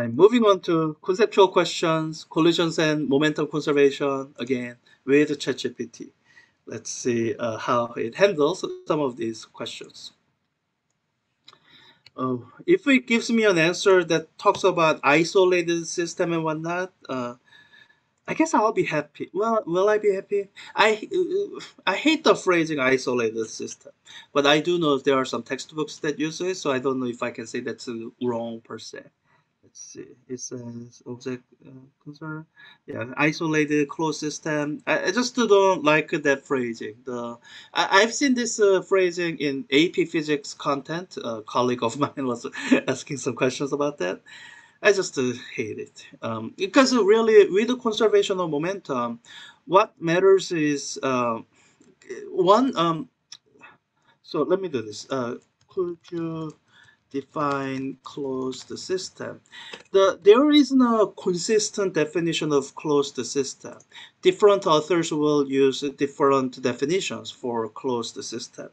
I'm moving on to conceptual questions, collisions and momentum conservation again with ChatGPT. Let's see uh, how it handles some of these questions. Oh, if it gives me an answer that talks about isolated system and whatnot, uh, I guess I'll be happy. Well, will I be happy? I I hate the phrasing isolated system, but I do know there are some textbooks that use it, so I don't know if I can say that's wrong per se. Let's see. It says object uh, concern. Yeah, isolated closed system. I, I just don't like that phrasing. The I, have seen this uh, phrasing in AP Physics content. A colleague of mine was asking some questions about that. I just uh, hate it um, because really with the conservation of momentum, what matters is uh, one. Um, so let me do this. Uh, could you define closed system? The there is no consistent definition of closed system. Different authors will use different definitions for closed system,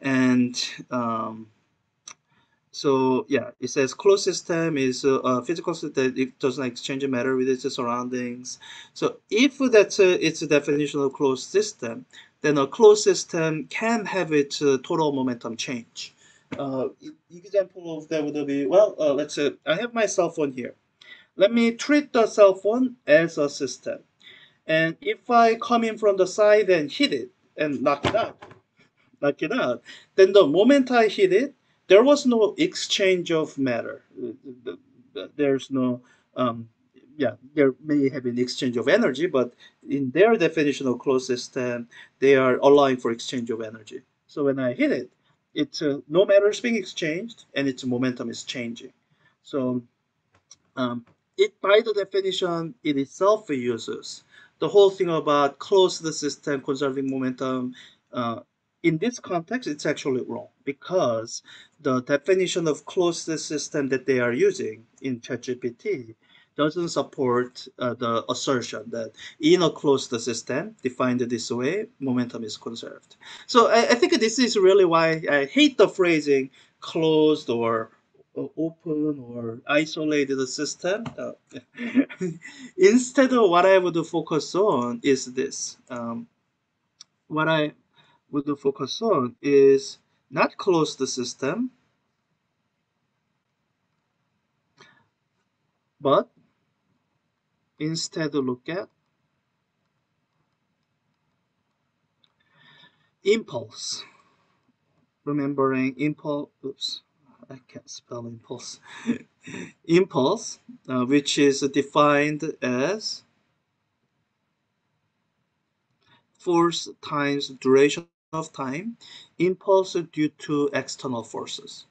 and um, so yeah, it says closed system is a, a physical system that it doesn't exchange matter with its surroundings. So if that's a, its a definition of closed system, then a closed system can have its uh, total momentum change. Uh, example of that would be, well, uh, let's say I have my cell phone here. Let me treat the cell phone as a system. And if I come in from the side and hit it and knock it out, knock it out, then the moment I hit it, there was no exchange of matter. There's no, um, yeah, there may have been exchange of energy, but in their definition of closed system, they are allowing for exchange of energy. So when I hit it, it's no matter is being exchanged and its momentum is changing. So um, it by the definition it itself uses the whole thing about closed the system conserving momentum uh, in this context, it's actually wrong because the definition of closed system that they are using in ChatGPT doesn't support uh, the assertion that in a closed system defined this way, momentum is conserved. So I, I think this is really why I hate the phrasing closed or open or isolated system. Uh, instead of what I would focus on is this. Um, what I would focus on is not close the system, but instead look at impulse. Remembering impulse, oops, I can't spell impulse. impulse, uh, which is defined as force times duration of time, impulse due to external forces.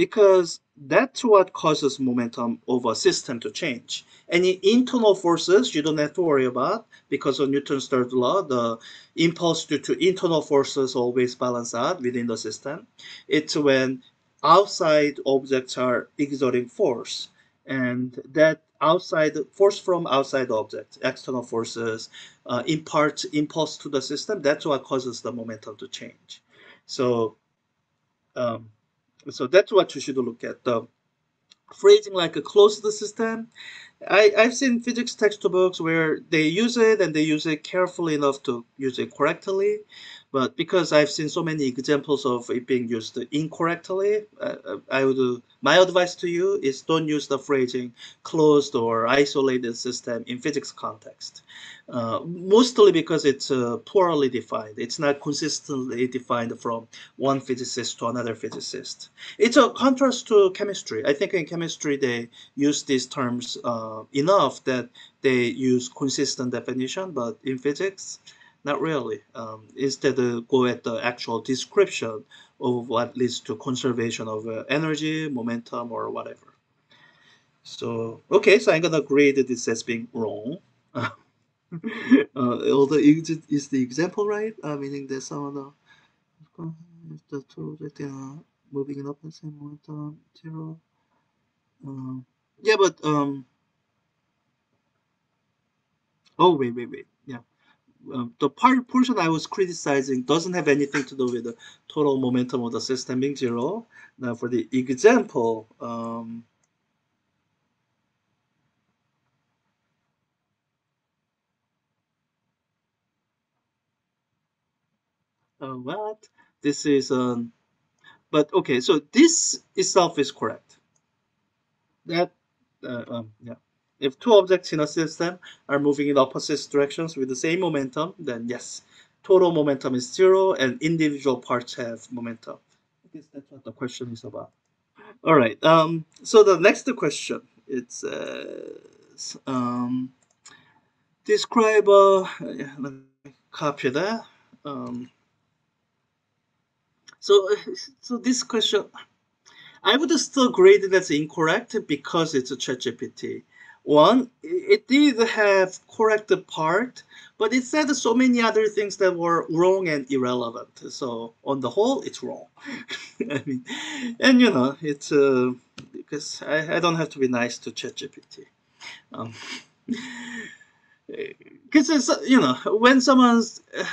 Because that's what causes momentum of a system to change. Any internal forces you don't have to worry about because of Newton's third law, the impulse due to internal forces always balance out within the system. It's when outside objects are exerting force and that outside force from outside objects, external forces, uh, impart impulse to the system. That's what causes the momentum to change. So, um, so that's what you should look at. The phrasing like a closed system. I, I've seen physics textbooks where they use it and they use it carefully enough to use it correctly. But because I've seen so many examples of it being used incorrectly, uh, I would my advice to you is don't use the phrasing closed or isolated system in physics context. Uh, mostly because it's uh, poorly defined. It's not consistently defined from one physicist to another physicist. It's a contrast to chemistry. I think in chemistry they use these terms uh, enough that they use consistent definition, but in physics, not really. Um, instead, uh, go at the actual description of what leads to conservation of uh, energy, momentum, or whatever. So, okay, so I'm gonna grade this as being wrong. uh, although is the example right? Uh, meaning that some of the the two that they are moving in opposite momentum zero. Um, yeah, but um. Oh wait, wait, wait. Yeah, um, the part portion I was criticizing doesn't have anything to do with the total momentum of the system being zero. Now for the example, um, uh, what? This is um, but okay. So this itself is correct. That uh, um, yeah. If two objects in a system are moving in opposite directions with the same momentum, then yes, total momentum is zero and individual parts have momentum. I guess that's what the question is about. All right. Um, so the next question it says, um, describe a yeah, let me copy that. Um, so so this question I would still grade it as incorrect because it's a ChatGPT. One, it did have correct part, but it said so many other things that were wrong and irrelevant. So on the whole, it's wrong. I mean, and you know, it's uh, because I, I don't have to be nice to ChatGPT. Um, because you know when someone's uh,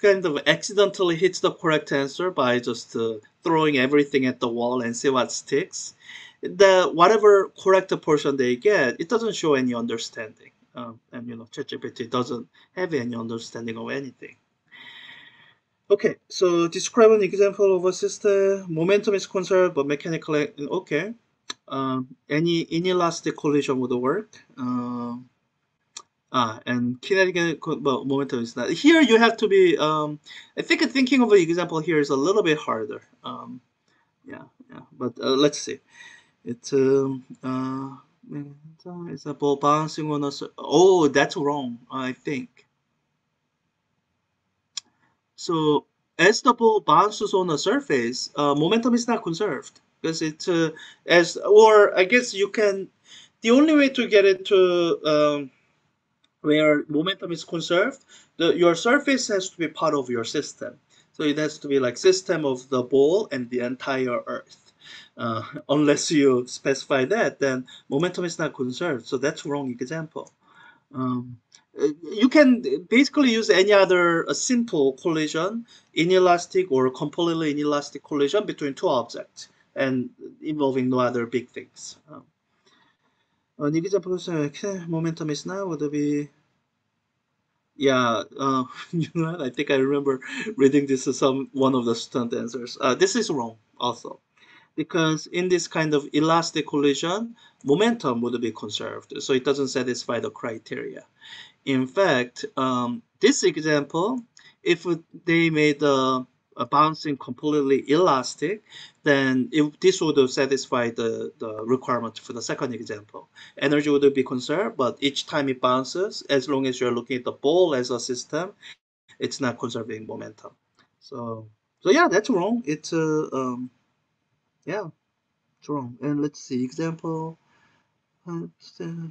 kind of accidentally hits the correct answer by just uh, throwing everything at the wall and see what sticks the whatever correct portion they get it doesn't show any understanding um, and you know ChatGPT doesn't have any understanding of anything okay so describe an example of a system momentum is conserved but mechanical okay um, any inelastic collision would work um, Ah, and kinetic well, momentum is not. Here you have to be, um, I think thinking of an example here is a little bit harder. Um, yeah, yeah, but uh, let's see. It's, um, uh, it's a ball bouncing on a, oh, that's wrong, I think. So as the ball bounces on the surface, uh, momentum is not conserved because it's uh, as, or I guess you can, the only way to get it to, um, where momentum is conserved, the, your surface has to be part of your system. So it has to be like system of the ball and the entire Earth. Uh, unless you specify that, then momentum is not conserved. So that's wrong example. Um, uh, you can basically use any other simple collision, inelastic or completely inelastic collision between two objects and involving no other big things. Um, example momentum is now would be yeah, uh, you know? I think I remember reading this as some one of the student answers. Uh, this is wrong also, because in this kind of elastic collision, momentum would be conserved, so it doesn't satisfy the criteria. In fact, um, this example, if they made the bouncing completely elastic, then if this would satisfy the, the requirement for the second example. Energy would be conserved, but each time it bounces, as long as you're looking at the ball as a system, it's not conserving momentum. So, so yeah, that's wrong. It's uh, um, yeah, it's wrong. And let's see, example, uh,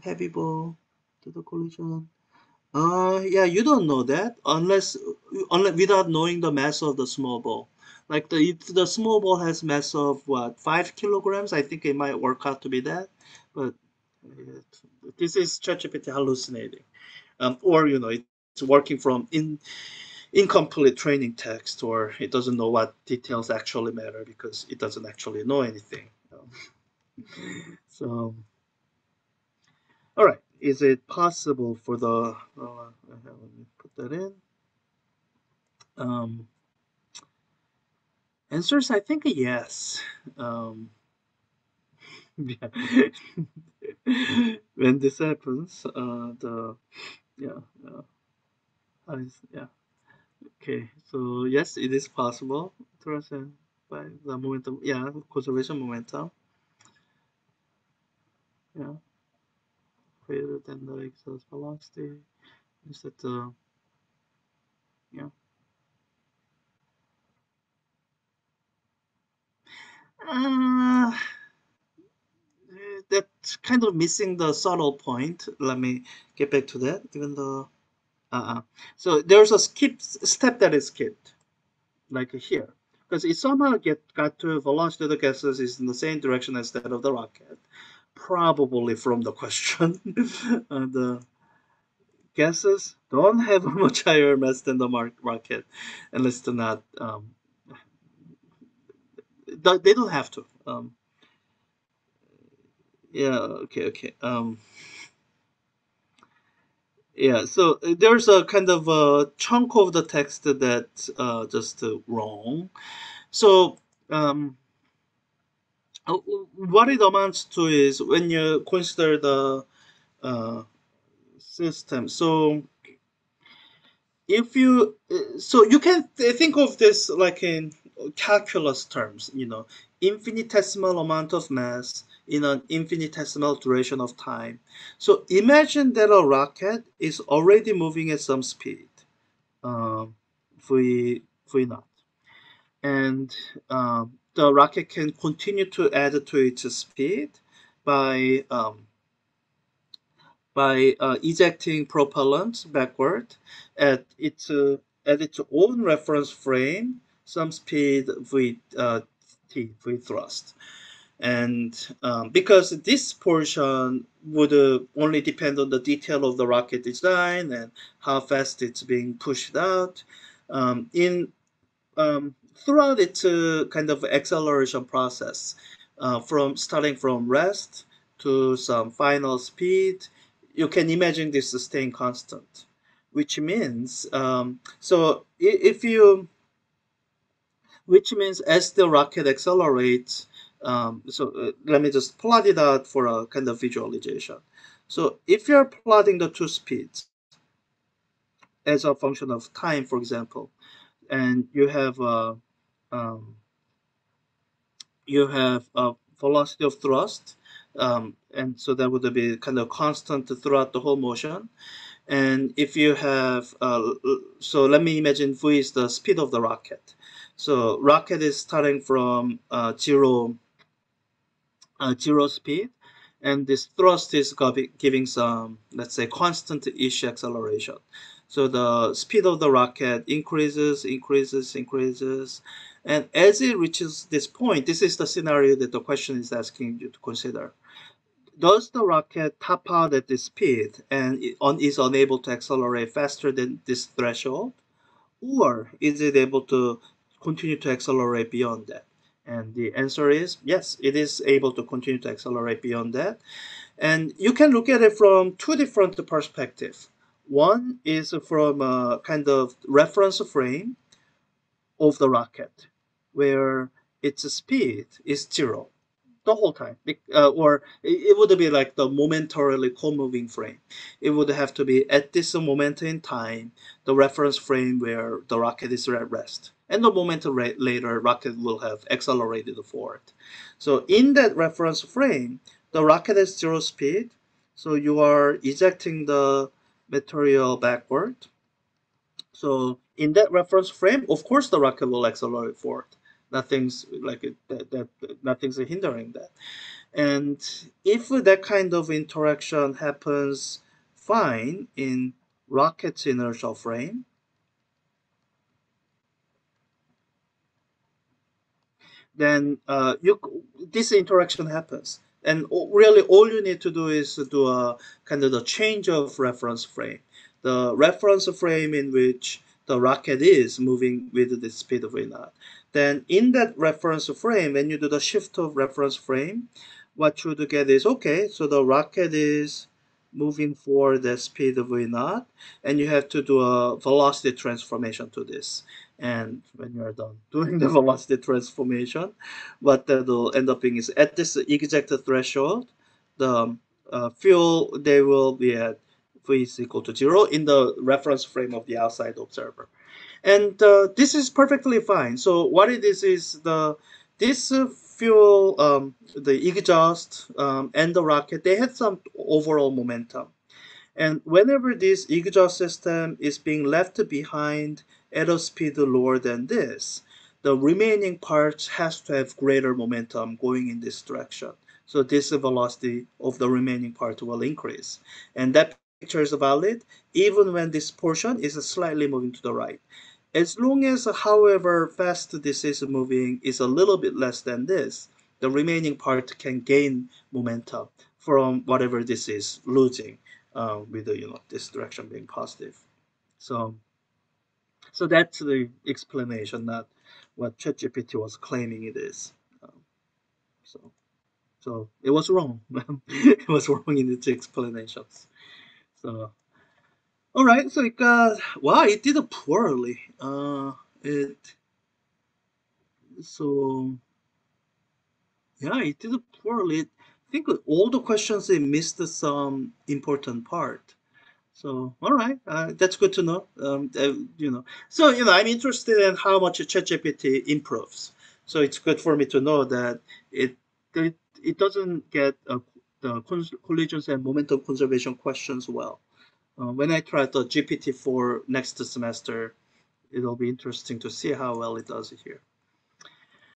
heavy ball to the collision. Uh, yeah, you don't know that unless, unless without knowing the mass of the small ball. Like the if the small ball has mass of what five kilograms, I think it might work out to be that. But this is ChatGPT hallucinating, um, or you know it's working from in incomplete training text, or it doesn't know what details actually matter because it doesn't actually know anything. So, all right is it possible for the, uh, let me put that in. Um, answers, I think yes. Um, yeah. when this happens, uh, the, yeah, uh, yeah. Okay, so yes, it is possible. To by the momentum, yeah, conservation momentum. Yeah. Greater than the exhaust velocity. Is that uh, yeah. Uh, that's kind of missing the subtle point. Let me get back to that even though uh, so there's a skip step that is skipped like here because it somehow get got to velocity of the gases is in the same direction as that of the rocket probably from the question. uh, gases don't have a much higher mass than the rocket, let's do not. Um, they don't have to. Um, yeah. Okay. Okay. Um, yeah. So uh, there's a kind of a chunk of the text that uh, just uh, wrong. So um, uh, what it amounts to is when you consider the uh, system. So if you uh, so you can think of this like in calculus terms you know infinitesimal amount of mass in an infinitesimal duration of time. So imagine that a rocket is already moving at some speed. Um, v v naught and um, the rocket can continue to add to its speed by um, by uh, ejecting propellant backward at its uh, at its own reference frame, some speed v uh, t v thrust, and um, because this portion would uh, only depend on the detail of the rocket design and how fast it's being pushed out. Um, in um, throughout its uh, kind of acceleration process, uh, from starting from rest to some final speed you can imagine this staying constant, which means, um, so if you, which means as the rocket accelerates, um, so uh, let me just plot it out for a kind of visualization. So if you're plotting the two speeds as a function of time, for example, and you have a, um, you have a velocity of thrust um, and so that would be kind of constant throughout the whole motion. And if you have, uh, so let me imagine v is the speed of the rocket. So rocket is starting from uh, zero, uh, zero speed, and this thrust is giving some, let's say, constant-ish acceleration. So the speed of the rocket increases, increases, increases, and as it reaches this point, this is the scenario that the question is asking you to consider does the rocket top out at this speed and is unable to accelerate faster than this threshold? Or is it able to continue to accelerate beyond that? And the answer is yes, it is able to continue to accelerate beyond that. And you can look at it from two different perspectives. One is from a kind of reference frame of the rocket, where its speed is zero the whole time uh, or it would be like the momentarily co-moving frame it would have to be at this moment in time the reference frame where the rocket is at rest and the moment later rocket will have accelerated forward so in that reference frame the rocket has zero speed. So you are ejecting the material backward. So in that reference frame of course the rocket will accelerate forward. Nothing's like that, that nothing's hindering that. And if that kind of interaction happens fine in rocket's inertial frame then uh, you this interaction happens. And really all you need to do is to do a kind of the change of reference frame. The reference frame in which the rocket is moving with the speed of v naught then in that reference frame, when you do the shift of reference frame, what you would get is, okay, so the rocket is moving for the speed of v naught, and you have to do a velocity transformation to this. And when you are done doing the velocity transformation, what that will end up being is at this exact threshold, the uh, fuel, they will be at v is equal to zero in the reference frame of the outside observer and uh, this is perfectly fine. So what it is is the this fuel, um, the exhaust um, and the rocket, they had some overall momentum. And whenever this exhaust system is being left behind at a speed lower than this, the remaining parts has to have greater momentum going in this direction. So this velocity of the remaining part will increase. And that picture is valid even when this portion is slightly moving to the right. As long as, however fast this is moving is a little bit less than this, the remaining part can gain momentum from whatever this is losing uh, with the, you know this direction being positive. So so that's the explanation, not what ChatGPT was claiming it is. Um, so so it was wrong. it was wrong in its explanations. So all right, so it got wow, it did poorly. Uh, it so yeah, it did poorly. I think all the questions it missed some important part. So all right, uh, that's good to know. Um, uh, you know, so you know, I'm interested in how much ChatGPT improves. So it's good for me to know that it it, it doesn't get uh, the collisions and momentum conservation questions well. Uh, when I try the GPT-4 next semester, it'll be interesting to see how well it does here.